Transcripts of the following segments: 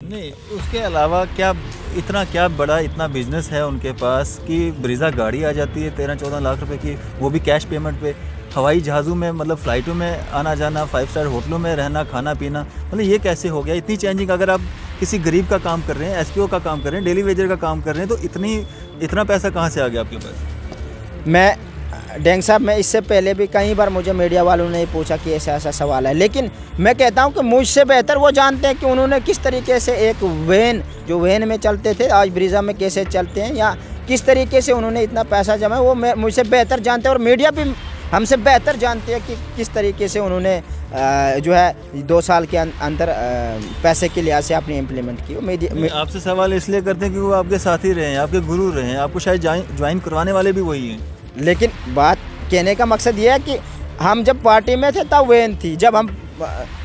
नहीं, उसके अलावा क्या, इतना क्या बड़ा इतना बिज़नेस है उनके पास कि ब्रीज़ा गाड़ी आ जाती है तेरह चौदह लाख रुपए की, वो भी कैश पेमेंट पे। हवाई जहाज़ों में मतलब फ़्लाइटों में आना जाना फाइव स्टार होटलों में रहना, खाना पीना मतलब ये कैसे हो गया? इतनी चेंजिंग अगर आप किसी गरीब का काम कर रहे हैं एस का काम कर रहे हैं डेली वेजर का काम कर रहे हैं तो इतनी, इतना पैसा कहाँ से आ गया आपके पास? मैं डेंग साहब मैं इससे पहले भी कई बार मुझे मीडिया वालों ने पूछा कि ऐसा ऐसा सवाल है लेकिन मैं कहता हूँ कि मुझसे बेहतर वो जानते हैं कि उन्होंने किस तरीके से एक वैन जो वैन में चलते थे आज ब्रिज़ा में कैसे चलते हैं या किस तरीके से उन्होंने इतना पैसा जमा वो मैं मुझसे बेहतर जानते हैं और मीडिया भी हमसे बेहतर जानते हैं कि किस तरीके से उन्होंने जो है दो साल के अं-, अंदर पैसे के लिहाज से आपने इम्प्लीमेंट की आपसे सवाल इसलिए करते हैं कि वो आपके साथी रहे हैं आपके गुरु रहे हैं आपको शायद ज्वाइन करवाने वाले भी वही हैं। लेकिन बात कहने का मकसद ये है कि हम जब पार्टी में थे तब वेन थी। जब हम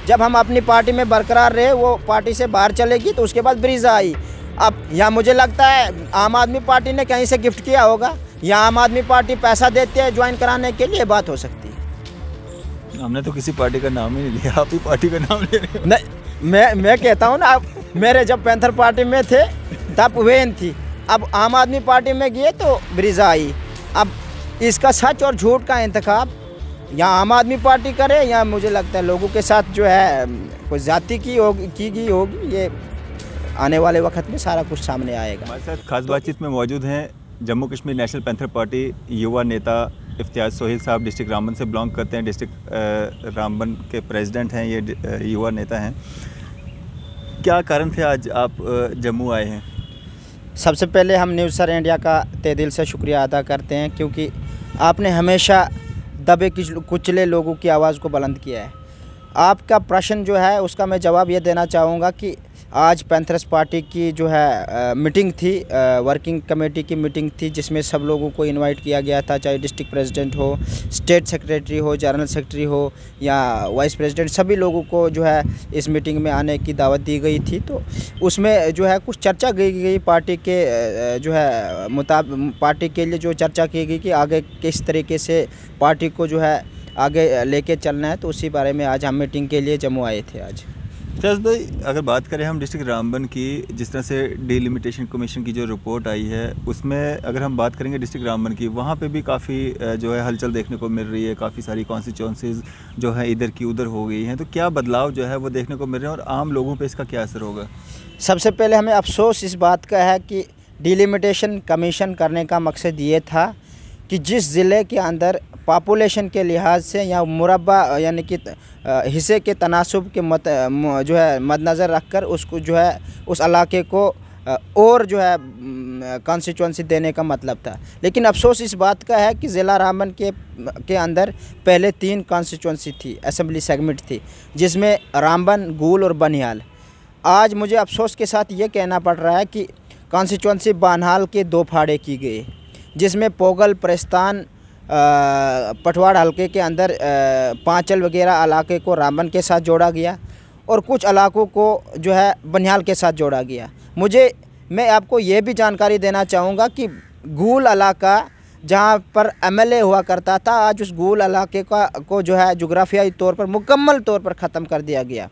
जब हम अपनी पार्टी में बरकरार रहे वो पार्टी से बाहर चलेगी तो उसके बाद ब्रीजा आई। अब यहाँ मुझे लगता है आम आदमी पार्टी ने कहीं से गिफ्ट किया होगा। या आम आदमी पार्टी पैसा देती है ज्वाइन कराने के लिए बात हो सकती है। हमने तो किसी पार्टी का नाम ही नहीं लिया। आप ही पार्टी का नाम ले रहे नहीं मैं मैं कहता हूँ ना आप मेरे जब पैंथर पार्टी में थे तब वेन थी। अब आम आदमी पार्टी में गए तो ब्रिजा आई। अब इसका सच और झूठ का इंतखब या आम आदमी पार्टी करे या मुझे लगता है लोगों के साथ जो है कोई जाति की होगी की गई होगी ये आने वाले वक्त में सारा कुछ सामने आएगा। हमारे साथ खास बातचीत में मौजूद हैं Jammu Kashmir national panther party युवा नेता इफ्तियाज सोहेल साहब डिस्ट्रिक्ट रामबन से बिलोंग करते हैं डिस्ट्रिक्ट रामबन के प्रेसिडेंट हैं ये युवा नेता हैं। क्या कारण थे आज आप जम्मू आए हैं? सबसे पहले हम न्यूज़ सर इंडिया का ते दिल से शुक्रिया अदा करते हैं क्योंकि आपने हमेशा दबे कुचले लोगों की आवाज़ को बुलंद किया है। आपका प्रश्न जो है, उसका मैं जवाब ये देना चाहूँगा कि आज पैंथरस पार्टी की जो है आ, मीटिंग थी आ, वर्किंग कमेटी की मीटिंग थी जिसमें सब लोगों को इनवाइट किया गया था चाहे डिस्ट्रिक्ट प्रेसिडेंट हो स्टेट सेक्रेटरी हो जनरल सेक्रेटरी हो या वाइस प्रेसिडेंट सभी लोगों को जो है इस मीटिंग में आने की दावत दी गई थी। तो उसमें जो है कुछ चर्चा की गई पार्टी के जो है मुताब पार्टी के लिए जो चर्चा की गई कि आगे किस तरीके से पार्टी को जो है आगे लेके चलना है तो उसी बारे में आज हम मीटिंग के लिए जम्मू आए थे आज। फैज भाई अगर बात करें हम डिस्ट्रिक्ट रामबन की, जिस तरह से डिलिमिटेशन कमीशन की जो रिपोर्ट आई है, उसमें अगर हम बात करेंगे डिस्ट्रिक्ट रामबन की, वहाँ पे भी काफ़ी जो है हलचल देखने को मिल रही है, काफ़ी सारी कॉन्स्टिट्यूंसीज जो है इधर की उधर हो गई हैं तो क्या बदलाव जो है वो देखने को मिल रहे हैं और आम लोगों पर इसका क्या असर होगा? सबसे पहले हमें अफसोस इस बात का है कि डिलिमिटेशन कमीशन करने का मकसद ये था कि जिस ज़िले के अंदर पॉपुलेशन के लिहाज से या मुरबा यानी कि हिस्से के तनासब के मत जो है मद्दनज़र रख कर उसको जो है, उस इलाके को और जो है कॉन्स्टिट्यूंसी देने का मतलब था। लेकिन अफसोस इस बात का है कि ज़िला रामन के के अंदर पहले तीन कॉन्स्टिट्यूंसी थी असम्बली सेगमेंट थी, जिसमें रामबन, गूल और बनिहाल। आज मुझे अफसोस के साथ ये कहना पड़ रहा है कि कॉन्स्टिट्यूंसी बानहाल के दो फाड़े की गए जिसमें पोगल, प्रस्तान पटवाड़ हलके के अंदर पाँचल वगैरह इलाके को रामबन के साथ जोड़ा गया और कुछ इलाकों को जो है बनिहाल के साथ जोड़ा गया। मुझे, मैं आपको ये भी जानकारी देना चाहूँगा कि गूल इलाका जहाँ पर एमएलए हुआ करता था, आज उस गूल इलाके का, को जो है जोग्राफियाई तौर पर, मुकम्मल तौर पर ख़त्म कर दिया गया।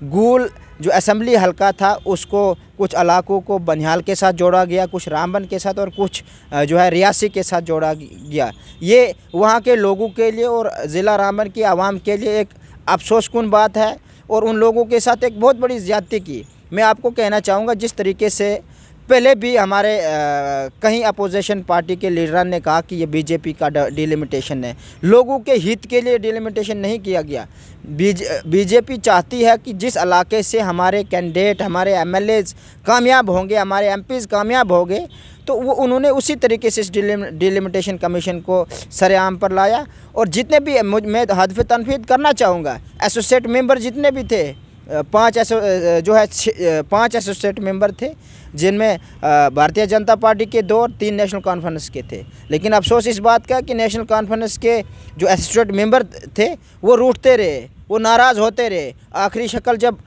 गूल जो असम्बली हलका था, उसको कुछ इलाकों को बनिहाल के साथ जोड़ा गया, कुछ रामबन के साथ और कुछ जो है रियासी के साथ जोड़ा गया। ये वहाँ के लोगों के लिए और ज़िला रामबन की आवाम के लिए एक अफसोसकुन बात है और उन लोगों के साथ एक बहुत बड़ी ज़्यादती की। मैं आपको कहना चाहूँगा, जिस तरीके से पहले भी हमारे आ, कहीं अपोजिशन पार्टी के लीडर ने कहा कि ये बीजेपी का डिलिमिटेशन है। लोगों के हित के लिए डिलिमिटेशन नहीं किया गया। बीज बीजेपी चाहती है कि जिस इलाके से हमारे कैंडिडेट हमारे एमएलए कामयाब होंगे हमारे एमपीज़ कामयाब होंगे तो वो उन्होंने उसी तरीके से इस डिलिमिटेशन कमीशन को सरेआम पर लाया। और जितने भी मैं हदफ तनफीद करना चाहूँगा एसोसिएट मेंबर जितने भी थे पाँच एसो जो है पाँच एसोसिएट मेंबर थे जिनमें भारतीय जनता पार्टी के दो और तीन नेशनल कॉन्फ्रेंस के थे। लेकिन अफसोस इस बात का कि नेशनल कॉन्फ्रेंस के जो एसोसिएट मेंबर थे, वो रूठते रहे, वो नाराज़ होते रहे। आखिरी शक्ल जब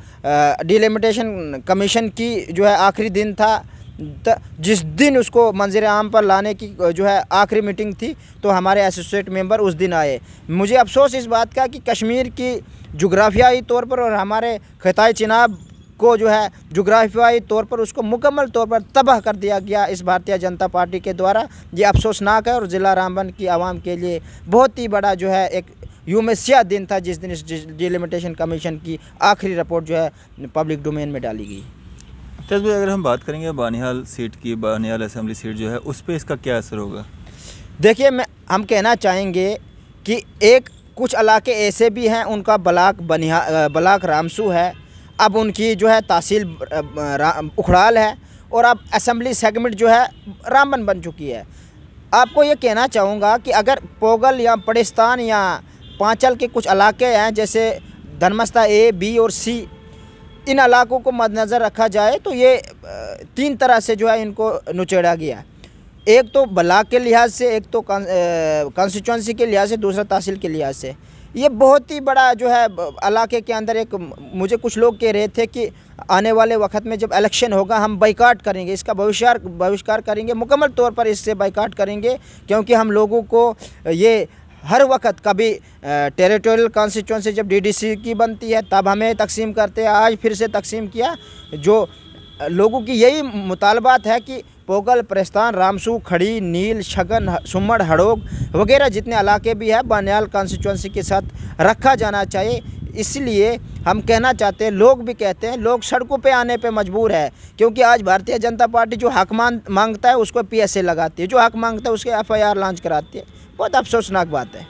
डिलिमिटेशन कमीशन की जो है आखिरी दिन था जिस दिन उसको मंजर आम पर लाने की जो है आखिरी मीटिंग थी तो हमारे एसोसिएट मेंबर उस दिन आए। मुझे अफसोस इस बात का कि कश्मीर की जोग्राफियाई तौर पर और हमारे खताई चिनाब को जो है जोग्राफियाई तौर पर उसको मुकम्मल तौर पर तबाह कर दिया गया। इस भारतीय जनता पार्टी के द्वारा ये अफसोसनाक है और ज़िला रामबन की आवाम के लिए बहुत ही बड़ा जो है एक यूम स्या दिन था जिस दिन इस डिलिमिटेशन कमीशन की आखिरी रिपोर्ट जो है पब्लिक डोमेन में डाली गई। तेज भाई अगर हम बात करेंगे बानिहाल सीट की बानिहाल असम्बली सीट जो है उस पर इसका क्या असर होगा? देखिए मैं हम कहना चाहेंगे कि एक कुछ इलाके ऐसे भी हैं उनका बलाक बनिहा बलाक रामसू है अब उनकी जो है तहसील उखड़ाल है और अब असम्बली सेगमेंट जो है रामबन बन चुकी है। आपको ये कहना चाहूँगा कि अगर पोगल या पड़िस्तान या पाँचल के कुछ इलाके हैं, जैसे धर्मस्था ए, बी और सी, इन इलाकों को मद्दनज़र रखा जाए तो ये तीन तरह से जो है इनको नुचेड़ा गया एक तो ब्लाक के लिहाज से, एक तो कॉन्स्टिट्यूंसी के लिहाज से, दूसरा तहसील के लिहाज से। ये बहुत ही बड़ा जो है इलाके के अंदर एक मुझे कुछ लोग कह रहे थे कि आने वाले वक्त में जब इलेक्शन होगा, हम बाइकाट करेंगे। इसका भविष्य बहिष्कार करेंगे, मुकम्मल तौर पर इससे बाइकाट करेंगे, क्योंकि हम लोगों को ये हर वक्त कभी टेरिटोरियल कॉन्स्टिट्यूंसी जब डीडीसी की बनती है, तब हमें तकसीम करते हैं। आज फिर से तकसीम किया, जो लोगों की यही मुतालबात है कि पोगल, प्रस्तान, रामसू, खड़ी, नील, छगन, सुमड़, हड़ोग वगैरह जितने इलाके भी हैं, बानियाल कॉन्स्टिट्यूंसी के साथ रखा जाना चाहिए। इसलिए हम कहना चाहते हैं, लोग भी कहते हैं, लोग सड़कों पे आने पे मजबूर है, क्योंकि आज भारतीय जनता पार्टी जो हक माँगता है, उसको पीएसए लगाती है। जो हक माँगता है, उसके एफआईआर लॉन्च कराती है। बहुत अफसोसनाक बात है।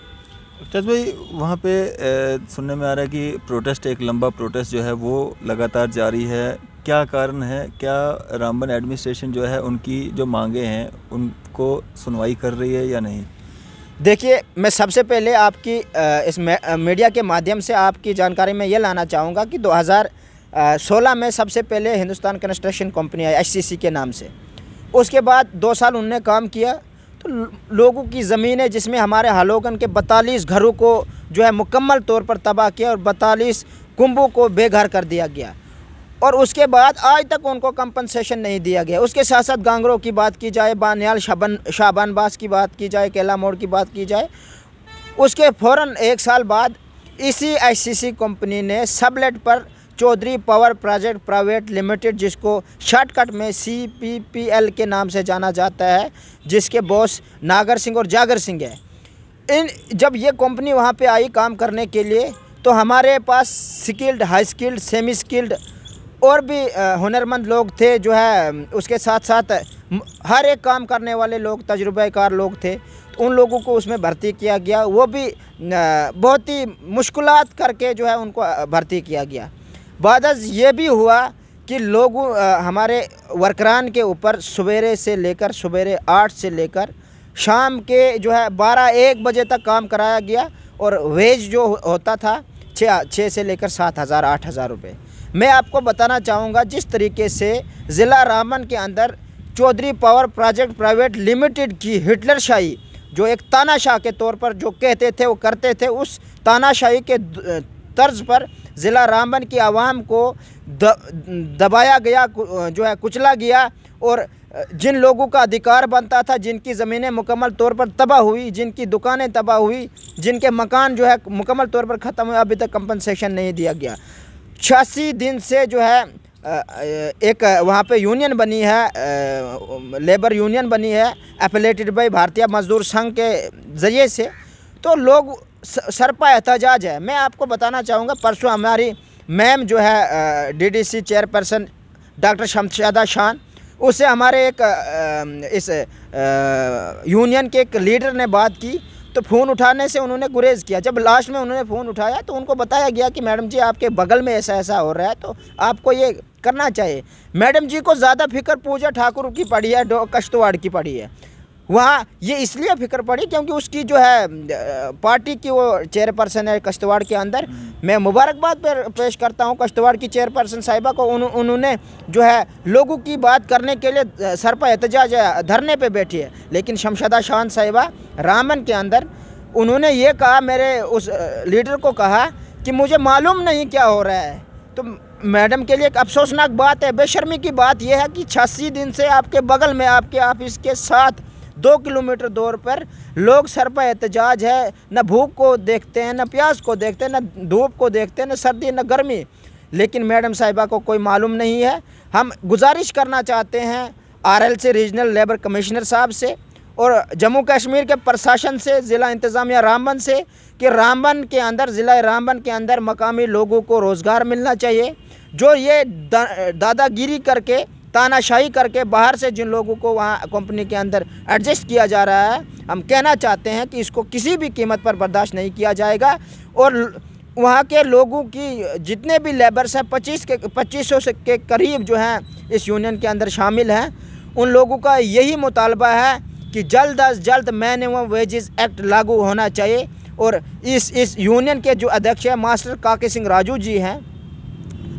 तेज भाई, वहाँ पे सुनने में आ रहा है कि प्रोटेस्ट एक लंबा प्रोटेस्ट जो है, वो लगातार जारी है। क्या कारण है, क्या रामबन एडमिनिस्ट्रेशन जो है उनकी जो मांगे हैं, उनको सुनवाई कर रही है या नहीं? देखिए, मैं सबसे पहले आपकी इस मीडिया के माध्यम से आपकी जानकारी में ये लाना चाहूँगा कि 2016 में सबसे पहले Hindustan construction company I H के नाम से। उसके बाद दो साल उनने काम किया तो लोगों की ज़मीनें जिसमें हमारे हालोगन के बतालीस घरों को जो है मुकम्मल तौर पर तबाह किया और बतालीस कुंभों को बेघर कर दिया गया। और उसके बाद आज तक उनको कंपनसेशन नहीं दिया गया। उसके साथ साथ गांगरों की बात की जाए, बानियाल शाबन शाबान बास की बात की जाए, केला मोड़ की बात की जाए, उसके फ़ौर एक साल बाद इसी आईसीसी कंपनी ने सबलेट पर Chaudhary power project private limited जिसको शॉर्टकट में सी पी पी एल के नाम से जाना जाता है, जिसके बॉस नागर सिंह और जागर सिंह है। इन, जब ये कंपनी वहाँ पे आई काम करने के लिए तो हमारे पास skilled high skilled semi skilled और भी हुनरमंद लोग थे जो है, उसके साथ साथ हर एक काम करने वाले लोग, तजुर्बाकार लोग थे तो उन लोगों को उसमें भर्ती किया गया। वो भी बहुत ही मुश्किल करके जो है उनको भर्ती किया गया। बाद ये भी हुआ कि लोग हमारे वर्करान के ऊपर सवेरे से लेकर, सवेरे आठ से लेकर शाम के जो है बारह एक बजे तक काम कराया गया और वेज जो होता था, छः छः से लेकर सात हज़ार, आठ हज़ार रुपये मैं आपको बताना चाहूँगा, जिस तरीके से ज़िला रामन के अंदर Chaudhary power project private limited की हिटलर शाही जो एक तानाशाह के तौर पर जो कहते थे, वो करते थे, उस तानाशाही के तर्ज पर ज़िला रामबन की आवाम को दबाया गया जो है, कुचला गया और जिन लोगों का अधिकार बनता था, जिनकी ज़मीनें मुकम्मल तौर पर तबाह हुई, जिनकी दुकानें तबाह हुई, जिनके मकान जो है, मुकम्मल तौर पर ख़त्म हुए, अभी तक कंपनसेशन नहीं दिया गया। छियासी दिन से जो है एक वहाँ पे यूनियन बनी है लेबर यूनियन बनी है, एफिलेटेड बाई भारतीय मजदूर संघ के ज़रिए से। तो लोग सरपा एहतजाज है। मैं आपको बताना चाहूँगा, परसों हमारी मैम जो है डीडीसी चेयरपर्सन डॉक्टर शमशादा शान उससे हमारे एक इस यूनियन के एक लीडर ने बात की। तो फ़ोन उठाने से उन्होंने गुरेज किया। जब लास्ट में उन्होंने फ़ोन उठाया तो उनको बताया गया कि मैडम जी, आपके बगल में ऐसा ऐसा हो रहा है तो आपको ये करना चाहिए। मैडम जी को ज़्यादा फ़िक्र पूजा ठाकुर की पड़ी है कश्तवाड़ की पड़ी है। वहाँ ये इसलिए फ़िक्र पड़ी क्योंकि उसकी जो है पार्टी की वो चेयरपर्सन है कश्तवाड़ के अंदर। मैं मुबारकबाद पर पेश करता हूँ कश्तवाड़ की चेयरपर्सन साहिबा को। उन, उन्होंने जो है लोगों की बात करने के लिए सर पर एहतजाज धरने पे बैठी है। लेकिन शमशदा शान साहिबा रामन के अंदर उन्होंने ये कहा मेरे उस लीडर को कहा कि मुझे मालूम नहीं क्या हो रहा है। तो मैडम के लिए एक अफसोसनाक बात है बेशर्मी की बात यह है कि छियासी दिन से आपके बगल में आपके ऑफ़िस के साथ दो किलोमीटर दूर पर लोग सर पर एहतजाज है, न भूख को देखते हैं, न प्यास को देखते हैं, न धूप को देखते हैं, न सर्दी, न गर्मी। लेकिन मैडम साहिबा को कोई मालूम नहीं है। हम गुजारिश करना चाहते हैं आरएल से रीजनल लेबर कमिश्नर साहब से और जम्मू कश्मीर के प्रशासन से, ज़िला इंतज़ामिया रामबन से, कि रामबन के अंदर, ज़िला रामबन के अंदर मकामी लोगों को रोज़गार मिलना चाहिए। जो ये दादागिरी करके तानाशाही करके बाहर से जिन लोगों को वहाँ कंपनी के अंदर एडजस्ट किया जा रहा है, हम कहना चाहते हैं कि इसको किसी भी कीमत पर बर्दाश्त नहीं किया जाएगा और वहाँ के लोगों की जितने भी लेबर्स हैं, पच्चीस के, पच्चीस सौ के करीब जो हैं इस यूनियन के अंदर शामिल हैं, उन लोगों का यही मुतालबा है कि जल्द अज जल्द मिनिमम वेजेस एक्ट लागू होना चाहिए और इस इस यूनियन के जो अध्यक्ष हैं, मास्टर काके सिंह राजू जी हैं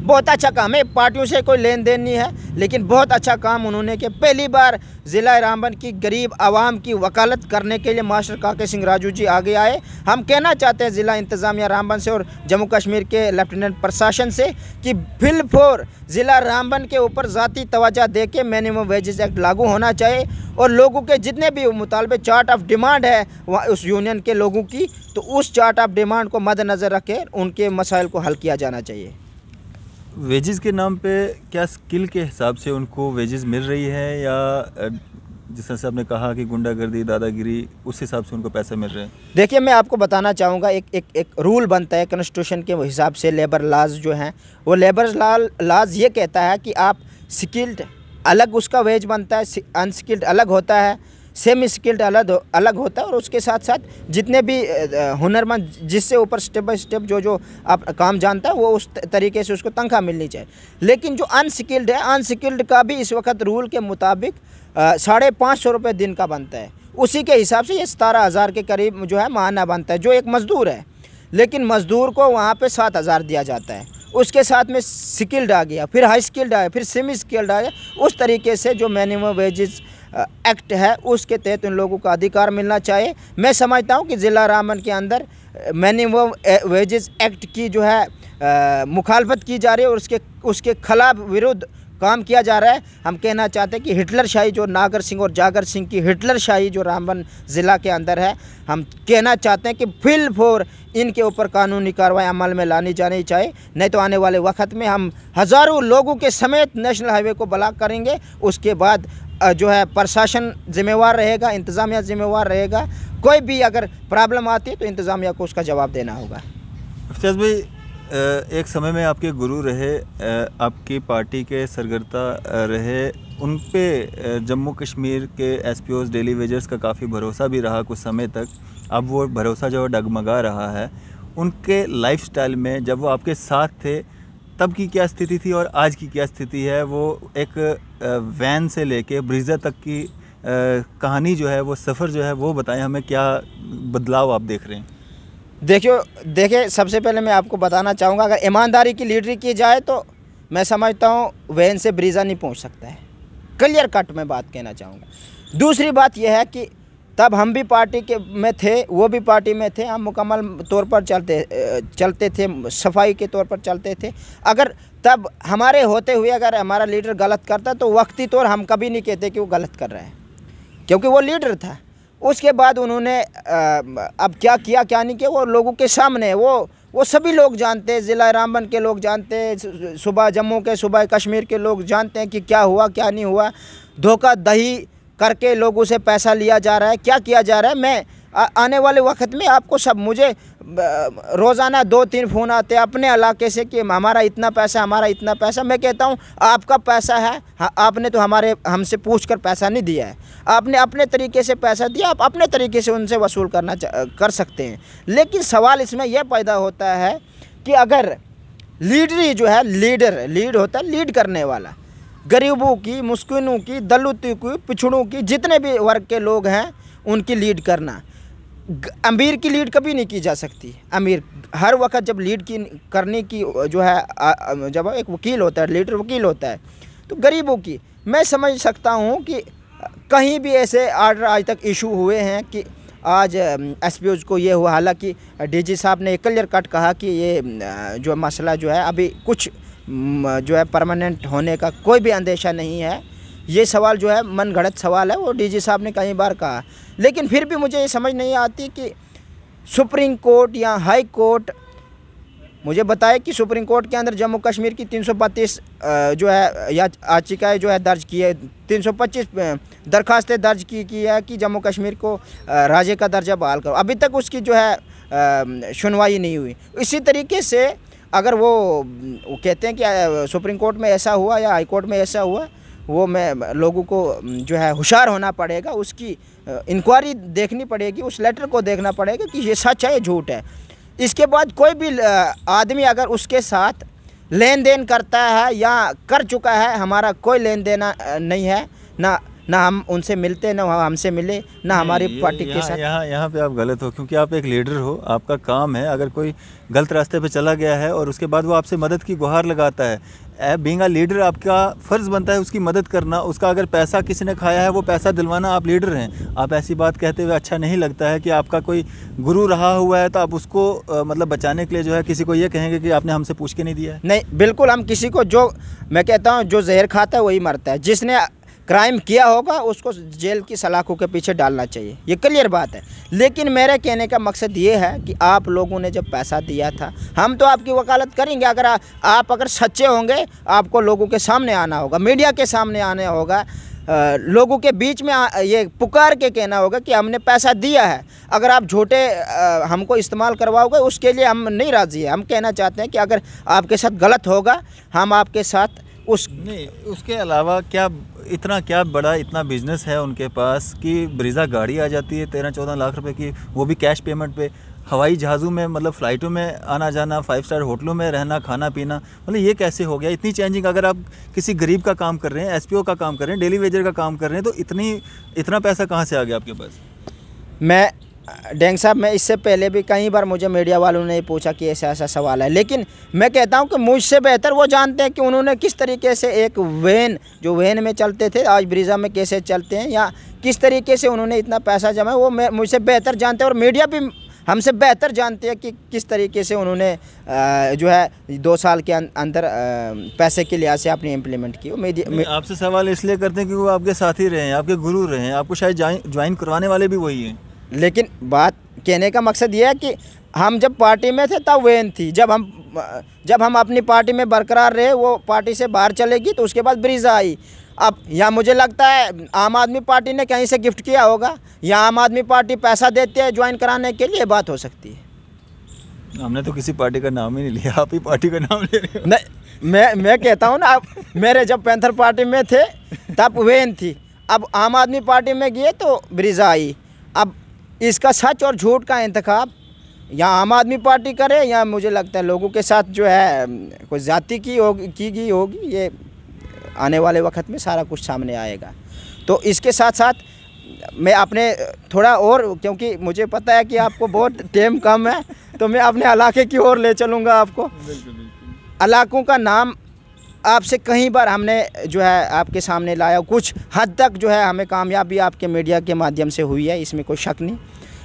बहुत अच्छा काम है, पार्टियों से कोई लेन देन नहीं है, लेकिन बहुत अच्छा काम उन्होंने किया। पहली बार ज़िला रामबन की गरीब आवाम की वकालत करने के लिए मास्टर काके सिंह राजू जी आगे आए। हम कहना चाहते हैं ज़िला इंतज़ामिया रामबन से और जम्मू कश्मीर के लेफ्टिनेंट प्रशासन से कि फिल फोर ज़िला रामबन के ऊपर ज़ाती तोजा दे के मिनिमम वेजेस एक्ट लागू होना चाहिए और लोगों के जितने भी मुतालबे चार्ट ऑफ़ डिमांड है, वहाँ उस यूनियन के लोगों की तो उस चार्ट ऑफ़ डिमांड को मद्दनज़र रखे, उनके मसाइल को हल किया जाना चाहिए। वेजेस के नाम पे क्या स्किल के हिसाब से उनको वेजेस मिल रही है या जिस तरह से आपने कहा कि गुंडागर्दी, दादागिरी, उस हिसाब से उनको पैसे मिल रहे हैं? देखिए, मैं आपको बताना चाहूँगा, एक एक एक रूल बनता है कॉन्स्टिट्यूशन के हिसाब से लेबर लाज जो हैं, वो लेबर लाज ये कहता है कि आप स्किल्ड अलग उसका वेज बनता है अनस्किल्ड अलग होता है सेम स्किल्ड अलग अलग होता है और उसके साथ साथ जितने भी हुनरमंद जिससे ऊपर स्टेप बाय स्टेप जो जो आप काम जानता है, वो उस तरीके से उसको तनख्वाह मिलनी चाहिए। लेकिन जो अनस्किल्ड है अनस्किल्ड का भी इस वक्त रूल के मुताबिक साढ़े पाँच सौ रुपये दिन का बनता है। उसी के हिसाब से ये सतारह हज़ार के करीब जो है महाना बनता है, जो एक मज़दूर है। लेकिन मज़दूर को वहाँ पे सात हज़ार दिया जाता है। उसके साथ में स्किल्ड आ गया, फिर हाई स्किल्ड आया, फिर सेमी स्किल्ड आया, उस तरीके से जो मिनिमम वेजेस एक्ट है, उसके तहत उन लोगों का अधिकार मिलना चाहिए। मैं समझता हूँ कि ज़िला रामन के अंदर मिनिमम वेजेस एक्ट की जो है मुखालफत की जा रही है और उसके उसके खिलाफ विरुद्ध काम किया जा रहा है। हम कहना चाहते हैं कि हिटलर शाही जो नागर सिंह और जागर सिंह की हिटलर शाही जो रामबन ज़िला के अंदर है, हम कहना चाहते हैं कि फिल फोर इनके ऊपर कानूनी कार्रवाई अमल में लानी जानी चाहिए। नहीं तो आने वाले वक्त में हम हज़ारों लोगों के समेत नेशनल हाईवे को ब्लॉक करेंगे। उसके बाद जो है प्रशासन जिम्मेवार रहेगा, इंतज़ामिया जिम्मेवार रहेगा। कोई भी अगर प्रॉब्लम आती है तो इंतज़ामिया को उसका जवाब देना होगा। अफजाज भाई एक समय में आपके गुरु रहे आपकी पार्टी के सरगर्ता रहे, उन पे जम्मू कश्मीर के S P Os daily wagers का काफ़ी भरोसा भी रहा कुछ समय तक। अब वो भरोसा जो डगमगा रहा है। उनके लाइफस्टाइल में जब वो आपके साथ थे तब की क्या स्थिति थी और आज की क्या स्थिति है? वो एक वैन से लेके ब्रिज़ा तक की कहानी जो है, वो सफ़र जो है, वो बताएँ हमें क्या बदलाव आप देख रहे हैं? देखियो देखिए सबसे पहले मैं आपको बताना चाहूँगा, अगर ईमानदारी की लीडरी की जाए तो मैं समझता हूँ वैन से ब्रीज़ा नहीं पहुँच सकता है। क्लियर कट में बात कहना चाहूँगा। दूसरी बात यह है कि तब हम भी पार्टी के में थे, वो भी पार्टी में थे। हम मुकम्मल तौर पर चलते चलते थे, सफ़ाई के तौर पर चलते थे। अगर तब हमारे होते हुए अगर हमारा लीडर गलत करता तो वक्ती तौर हम कभी नहीं कहते कि वो गलत कर रहा है, क्योंकि वो लीडर था। उसके बाद उन्होंने अब क्या किया, क्या नहीं किया, वो लोगों के सामने वो वो सभी लोग जानते हैं, ज़िला रामबन के लोग जानते हैं सुबह जम्मू के, सुबह कश्मीर के लोग जानते हैं कि क्या हुआ, क्या नहीं हुआ। धोखा, दही करके लोगों से पैसा लिया जा रहा है। क्या किया जा रहा है? मैं आने वाले वक्त में आपको सब मुझे रोज़ाना दो तीन फ़ोन आते हैं अपने इलाके से कि हमारा इतना पैसा, हमारा इतना पैसा। मैं कहता हूँ, आपका पैसा है आपने तो हमारे, हमसे पूछ कर पैसा नहीं दिया है। आपने अपने तरीके से पैसा दिया, आप अपने तरीके से उनसे वसूल करना कर सकते हैं। लेकिन सवाल इसमें यह पैदा होता है कि अगर लीडरी जो है, लीडर, लीड होता है, लीड करने वाला। गरीबों की, मुस्किनों की, दलितों की, पिछड़ों की, जितने भी वर्ग के लोग हैं, उनकी लीड करना। अमीर की लीड कभी नहीं की जा सकती। अमीर हर वक्त जब लीड की, करने की जो है जब एक वकील होता है, लीडर वकील होता है तो गरीबों की, मैं समझ सकता हूँ कि कहीं भी ऐसे आर्डर आज तक इशू हुए हैं कि आज एस पी को ये हुआ। हालाँकि डीजी साहब ने क्लियर कट कहा कि ये जो मसला जो है, अभी कुछ जो है परमानेंट होने का कोई भी अंदेशा नहीं है। ये सवाल जो है मन घड़त सवाल है, वो डीजी साहब ने कई बार कहा। लेकिन फिर भी मुझे ये समझ नहीं आती कि सुप्रीम कोर्ट या हाई कोर्ट, मुझे बताया कि सुप्रीम कोर्ट के अंदर जम्मू कश्मीर की तीन जो है याचिकाएँ जो है दर्ज की है, तीन दरखास्तें दर्ज की की है कि जम्मू कश्मीर को राज्य का दर्जा बहाल करो। अभी तक उसकी जो है सुनवाई नहीं हुई। इसी तरीके से अगर वो, कहते हैं कि सुप्रीम कोर्ट में ऐसा हुआ या हाई कोर्ट में ऐसा हुआ वो मैं लोगों को जो है होशियार होना पड़ेगा उसकी इंक्वायरी देखनी पड़ेगी उस लेटर को देखना पड़ेगा कि ये सच है या झूठ है। इसके बाद कोई भी आदमी अगर उसके साथ लेन देन करता है या कर चुका है हमारा कोई लेन देना नहीं है ना ना हम उनसे मिलते ना हमसे मिले ना हमारी पार्टी के साथ। यहाँ यहाँ पे आप गलत हो क्योंकि आप एक लीडर हो आपका काम है अगर कोई गलत रास्ते पे चला गया है और उसके बाद वो आपसे मदद की गुहार लगाता है बींग लीडर आपका फ़र्ज़ बनता है उसकी मदद करना उसका अगर पैसा किसी ने खाया है वो पैसा दिलवाना आप लीडर हैं। आप ऐसी बात कहते हुए अच्छा नहीं लगता है कि आपका कोई गुरु रहा हुआ है तो आप उसको आ, मतलब बचाने के लिए जो है किसी को ये कहेंगे कि आपने हमसे पूछ के नहीं दिया नहीं बिल्कुल हम किसी को जो मैं कहता हूँ जो जहर खाता है वही मरता है। जिसने क्राइम किया होगा उसको जेल की सलाखों के पीछे डालना चाहिए। ये क्लियर बात है। लेकिन मेरे कहने का मकसद ये है कि आप लोगों ने जब पैसा दिया था हम तो आपकी वकालत करेंगे। अगर आ, आप अगर सच्चे होंगे आपको लोगों के सामने आना होगा मीडिया के सामने आना होगा आ, लोगों के बीच में आ, ये पुकार के कहना होगा कि हमने पैसा दिया है। अगर आप झूठे हमको इस्तेमाल करवाओगे उसके लिए हम नहीं राज़ी है। हम कहना चाहते हैं कि अगर आपके साथ गलत होगा हम आपके साथ उस नहीं उसके अलावा क्या इतना क्या बड़ा इतना बिज़नेस है उनके पास कि ब्रिज़ा गाड़ी आ जाती है तेरह चौदह लाख रुपए की, वो भी कैश पेमेंट पे। हवाई जहाज़ों में मतलब फ़्लाइटों में आना जाना फाइव स्टार होटलों में रहना, खाना पीना मतलब ये कैसे हो गया? इतनी चेंजिंग अगर आप किसी गरीब का काम कर रहे हैं एसपीओ का काम कर रहे हैं डेली वेजर का काम कर रहे हैं तो इतनी, इतना पैसा कहाँ से आ गया आपके पास? मैं डेंग साहब मैं इससे पहले भी कई बार मुझे मीडिया वालों ने पूछा कि ऐसा ऐसा सवाल है लेकिन मैं कहता हूँ कि मुझसे बेहतर वो जानते हैं कि उन्होंने किस तरीके से एक वैन जो वैन में चलते थे आज ब्रिज़ा में कैसे चलते हैं या किस तरीके से उन्होंने इतना पैसा जमा वो मैं मुझसे बेहतर जानते हैं और मीडिया भी हमसे बेहतर जानते हैं कि किस तरीके से उन्होंने जो है दो साल के अं-, अंदर पैसे के लिहाज से आपने इम्प्लीमेंट की आपसे सवाल इसलिए करते हैं कि वो आपके साथी रहे हैं आपके गुरु रहे हैं आपको शायद ज्वाइन करवाने वाले भी वही हैं। लेकिन बात कहने का मकसद ये है कि हम जब पार्टी में थे तब वेन थी। जब हम जब हम अपनी पार्टी में बरकरार रहे वो पार्टी से बाहर चलेगी तो उसके बाद ब्रीजा आई। अब यहाँ मुझे लगता है आम आदमी पार्टी ने कहीं से गिफ्ट किया होगा या आम आदमी पार्टी पैसा देती है ज्वाइन कराने के लिए बात हो सकती है। हमने तो किसी पार्टी का नाम ही नहीं लिया आप ही पार्टी का नाम ले रहे हो। नहीं मैं मैं कहता हूँ ना अब मेरे जब पैंथर पार्टी में थे तब वेन थी। अब आम आदमी पार्टी में गए तो ब्रिजा आई। अब इसका सच और झूठ का इंतखब या आम आदमी पार्टी करे या मुझे लगता है लोगों के साथ जो है कोई ज़ाति की होगी की गई होगी ये आने वाले वक्त में सारा कुछ सामने आएगा। तो इसके साथ साथ मैं अपने थोड़ा और क्योंकि मुझे पता है कि आपको बहुत टाइम कम है तो मैं अपने इलाके की ओर ले चलूँगा आपको। इलाकों का नाम आपसे कई बार हमने जो है आपके सामने लाया कुछ हद तक जो है हमें कामयाबी आपके मीडिया के माध्यम से हुई है इसमें कोई शक नहीं।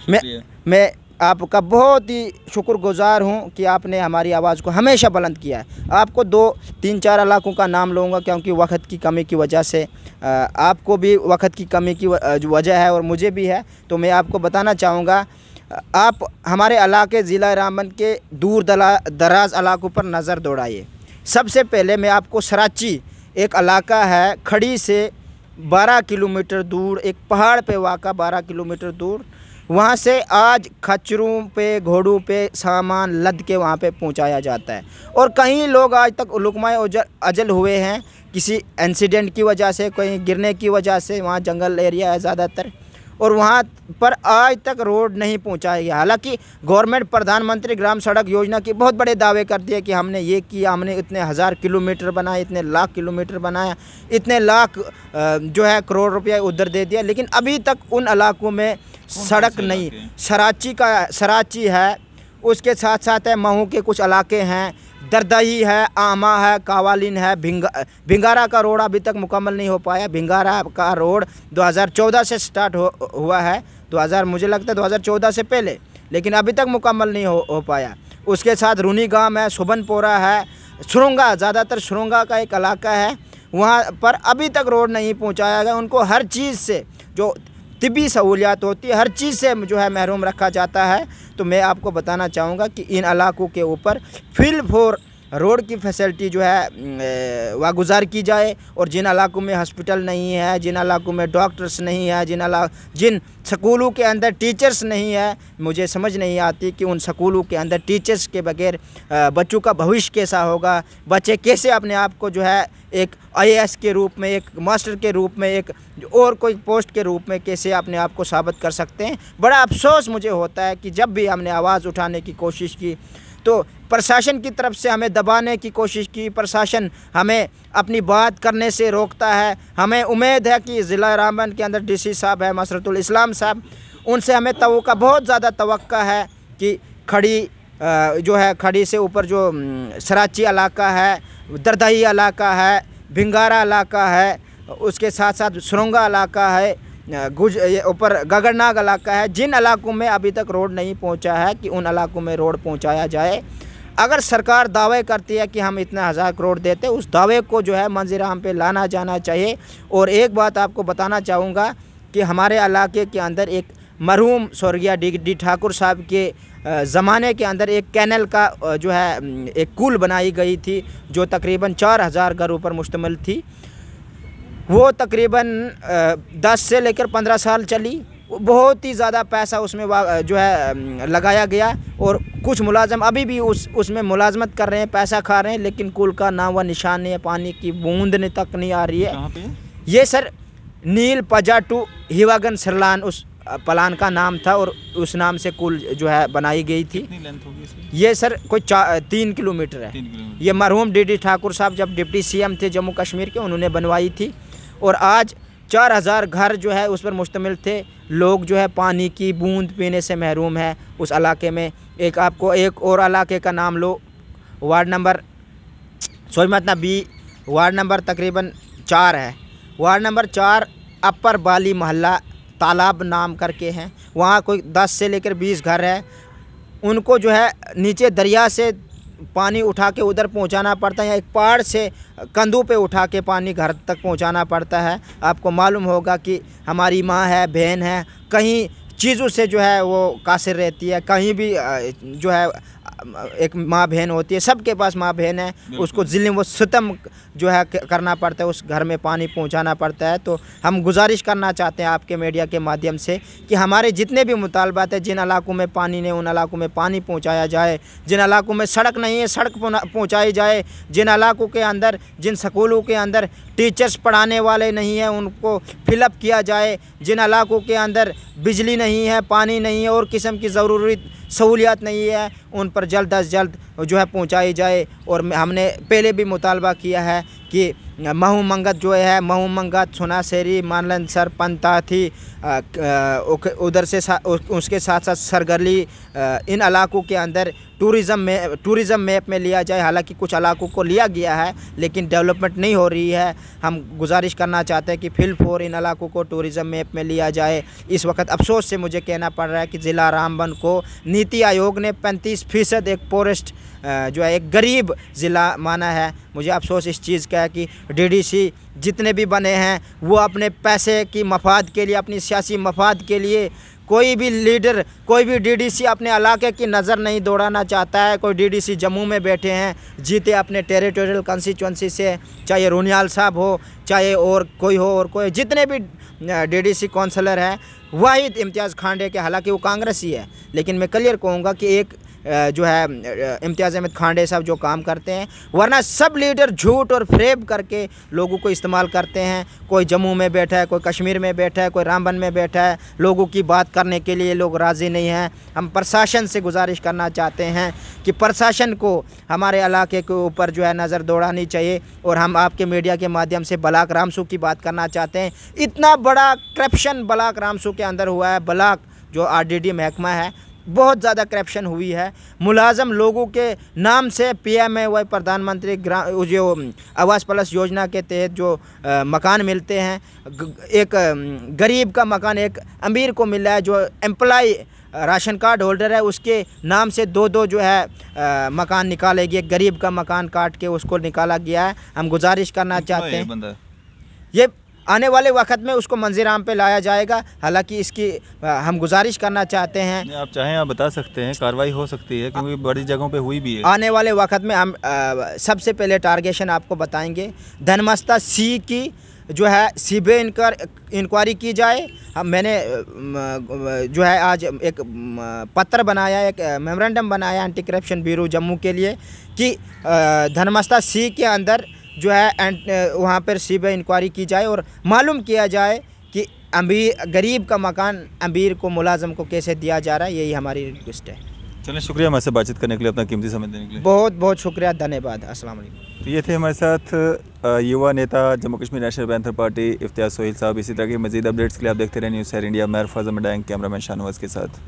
मैं मैं आपका बहुत ही शुक्रगुजार हूँ कि आपने हमारी आवाज़ को हमेशा बुलंद किया है। आपको दो तीन चार इलाकों का नाम लूँगा क्योंकि वक्त की कमी की वजह से आपको भी वक्त की कमी की वजह है और मुझे भी है तो मैं आपको बताना चाहूँगा आप हमारे इलाके ज़िला रामबन के दूर दराज इलाकों पर नज़र दौड़ाइए। सबसे पहले मैं आपको सराची, एक इलाका है खड़ी से 12 किलोमीटर दूर, एक पहाड़ पे वाक़ा 12 किलोमीटर दूर। वहाँ से आज खच्चरों पे, घोड़ों पे सामान लद के वहाँ पे पहुँचाया जाता है। और कई लोग आज तक लुकमाए अजल हुए हैं, किसी इंसिडेंट की वजह से, कहीं गिरने की वजह से, वहाँ जंगल एरिया है ज़्यादातर। और वहाँ पर आज तक रोड नहीं पहुँचाया गया। हालाँकि गवर्नमेंट प्रधानमंत्री ग्राम सड़क योजना की बहुत बड़े दावे कर दिए कि हमने ये किया हमने इतने हज़ार किलोमीटर बनाए इतने लाख किलोमीटर बनाया इतने लाख जो है करोड़ रुपया उधर दे दिया। लेकिन अभी तक उन इलाकों में सड़क नहीं सराची का सराची है उसके साथ साथ है महू के कुछ इलाके हैं दरदही है आमा है कावालिन है भिंगा भिंगारा का रोड अभी तक मुकम्मल नहीं हो पाया। भिंगारा का रोड 2014 से स्टार्ट हो हुआ है। 2000 मुझे लगता है 2014 से पहले लेकिन अभी तक मुकम्मल नहीं हो, हो पाया। उसके साथ रूनी गाँव है सुबनपोरा है सुरंगा ज़्यादातर सुरंगा का एक इलाका है। वहाँ पर अभी तक रोड नहीं पहुँचाया गया। उनको हर चीज़ से जो तिबी सहूलियात होती है हर चीज़ से जो है महरूम रखा जाता है। तो मैं आपको बताना चाहूँगा कि इन इलाकों के ऊपर फिल फोर रोड की फैसिलिटी जो है वागुजार की जाए और जिन इलाकों में हॉस्पिटल नहीं है, जिन इलाकों में डॉक्टर्स नहीं है, जिन जिन स्कूलों के अंदर टीचर्स नहीं है, मुझे समझ नहीं आती कि उन स्कूलों के अंदर टीचर्स के बगैर बच्चों का भविष्य कैसा होगा? बच्चे कैसे अपने आप को जो है, एक आईएएस के रूप में, एक मास्टर के रूप में, एक और कोई पोस्ट के रूप में कैसे अपने आप को साबित कर सकते हैं? बड़ा अफसोस मुझे होता है कि जब भी हमने आवाज़ उठाने की कोशिश की तो प्रशासन की तरफ़ से हमें दबाने की कोशिश की। प्रशासन हमें अपनी बात करने से रोकता है। हमें उम्मीद है कि ज़िला रामबन के अंदर डीसी साहब है, मसरतुल इस्लाम साहब, उनसे हमें तो का बहुत ज़्यादा तो है कि खड़ी जो है खड़ी से ऊपर जो सराची इलाका है, दरदही इलाका है, भिंगारा इलाका है, उसके साथ साथ सुरंगा इलाका है गुज ऊपर गगरनाग इलाका है। जिन इलाकों में अभी तक रोड नहीं पहुँचा है कि उन इलाकों में रोड पहुँचाया जाए। अगर सरकार दावे करती है कि हम इतना हज़ार करोड़ देते उस दावे को जो है मंजिर आम पे लाना जाना चाहिए। और एक बात आपको बताना चाहूँगा कि हमारे इलाके के अंदर एक मरहूम स्वर्गीय डी डी ठाकुर साहब के ज़माने के अंदर एक कैनल का जो है एक कुल बनाई गई थी, जो तकरीबन चार हज़ार घरों पर मुश्तमिल थी। वो तकरीबन दस से लेकर पंद्रह साल चली। बहुत ही ज़्यादा पैसा उसमें जो है लगाया गया और कुछ मुलाजम अभी भी उस उसमें मुलाजमत कर रहे हैं पैसा खा रहे हैं लेकिन कुल का नाम व निशान नहीं है पानी की बूंद तक नहीं आ रही है। ये सर नील पजा टू हिवागन सरलान उस प्लान का नाम था और उस नाम से कुल जो है बनाई गई थी। ये सर कोई तीन किलोमीटर है। ये मरहूम डी डी ठाकुर साहब जब डिप्टी सीएम थे जम्मू कश्मीर के उन्होंने बनवाई थी। और आज चार हज़ार घर जो है उस पर मुश्तमिल थे। लोग जो है पानी की बूंद पीने से महरूम है। उस इलाके में एक आपको एक और इलाके का नाम लो, वार्ड नंबर सोई मत ना बी, वार्ड नंबर तकरीबन चार है। वार्ड नंबर चार अपर बाली मोहल्ला, तालाब नाम करके हैं। वहाँ कोई दस से लेकर बीस घर है। उनको जो है नीचे दरिया से पानी उठा के उधर पहुंचाना पड़ता है या एक पहाड़ से कंधों पे उठा के पानी घर तक पहुंचाना पड़ता है। आपको मालूम होगा कि हमारी माँ है, बहन है, कहीं चीज़ों से जो है वो कासिर रहती है, कहीं भी जो है एक माँ बहन होती है सबके पास माँ बहन है। उसको ज़िले वो सितम जो है करना पड़ता है उस घर में पानी पहुँचाना पड़ता है। तो हम गुजारिश करना चाहते हैं आपके मीडिया के माध्यम से कि हमारे जितने भी मुतालबात हैं जिन इलाकों में पानी नहीं उन इलाकों में पानी पहुँचाया जाए। जिन इलाकों में सड़क नहीं है सड़क पहुँचाई जाए। जिन इलाकों के अंदर जिन स्कूलों के अंदर टीचर्स पढ़ाने वाले नहीं हैं उनको फिलअप किया जाए जिन इलाकों के अंदर बिजली नहीं है पानी नहीं है और किस्म की ज़रूरी सहूलियात नहीं है उन पर जल्द अज जल्द जो है पहुँचाई जाए। और हमने पहले भी मुतालबा किया है कि महू मंगत जो है महू मंगत सुनाशेरी मानलन सर पंता थी उधर से सा, उसके साथ साथ सरगली इन इलाकों के अंदर टूरिज़म में, टूरिज़म मैप में लिया जाए। हालाँकि कुछ इलाकों को लिया गया है, लेकिन डेवलपमेंट नहीं हो रही है। हम गुजारिश करना चाहते हैं कि फिल फोर इन इलाकों को टूरिज़म मैप में लिया जाए। इस वक्त अफसोस से मुझे कहना पड़ रहा है कि ज़िला रामबन को नीति आयोग ने पैंतीस फ़ीसद एक पोरेस्ट जो है, एक गरीब ज़िला माना है। मुझे अफसोस इस चीज़ का है कि डीडीसी जितने भी बने हैं, वो अपने पैसे की मफाद के लिए, अपनी सियासी मफाद के लिए कोई भी लीडर, कोई भी डीडीसी अपने इलाके की नज़र नहीं दौड़ाना चाहता है। कोई डीडीसी जम्मू में बैठे हैं, जीते अपने टेरिटोरियल कंस्टिट्यूंसी से, चाहे रोनियाल साहब हो, चाहे और कोई हो और कोई, जितने भी डीडीसी काउंसलर हैं वाहिद इम्तियाज़ खांडे के, हालाँकि वो कांग्रेस ही है लेकिन मैं क्लियर कहूँगा कि एक जो है इम्तियाज़ अहमद खांडे साहब जो काम करते हैं, वरना सब लीडर झूठ और फ्रेब करके लोगों को इस्तेमाल करते हैं। कोई जम्मू में बैठा है, कोई कश्मीर में बैठा है, कोई रामबन में बैठा है, लोगों की बात करने के लिए लोग राज़ी नहीं हैं। हम प्रशासन से गुजारिश करना चाहते हैं कि प्रशासन को हमारे इलाके के ऊपर जो है नज़र दौड़ानी चाहिए और हम आपके मीडिया के माध्यम से बलाक रामसू की बात करना चाहते हैं। इतना बड़ा करप्शन बलाक रामसू के अंदर हुआ है। बलाक जो आरडीडी महकमा है बहुत ज़्यादा करप्शन हुई है। मुलाजम लोगों के नाम से पी एम ए वाई प्रधानमंत्री जो आवास प्लस योजना के तहत जो आ, मकान मिलते हैं एक गरीब का मकान एक अमीर को मिला है जो एम्प्लाई राशन कार्ड होल्डर है उसके नाम से दो दो जो है आ, मकान निकाले गए। गरीब का मकान काट के उसको निकाला गया है। हम गुजारिश करना चाहते हैं ये आने वाले वक्त में उसको आम पे लाया जाएगा। हालाँकि इसकी हम गुजारिश करना चाहते हैं। आप चाहें आप बता सकते हैं कार्रवाई हो सकती है क्योंकि बड़ी जगहों पे हुई भी है। आने वाले वक्त में हम सबसे पहले टारगेशन आपको बताएँगे। धनमस्ता सी की जो है सी बी इनकर इंक्वायरी की जाए। हम मैंने जो है आज एक पत्र बनाया एक मेमोरेंडम बनाया एंटी करप्शन ब्यूरो जम्मू के लिए कि धर्मस्था सी के अंदर जो है वहाँ पर सी बी इंक्वायरी की जाए और मालूम किया जाए कि अमीर गरीब का मकान अमीर को मुलाजम को कैसे दिया जा रहा है यही हमारी रिक्वेस्ट है। चलिए शुक्रिया हमारे बातचीत करने के लिए अपना कीमती समय देने के लिए। बहुत बहुत शुक्रिया धन्यवाद अस्सलाम वालेकुम। तो ये थे हमारे साथ युवा नेता Jammu Kashmir national panther party Iftiyaz Sohail साहब। इसी तरह के मजीद अपडेट्स के लिए आप देखते रहे न्यूज़ सैर इंडिया मैं डैंग कैमरा मैन शाहनवाज के साथ।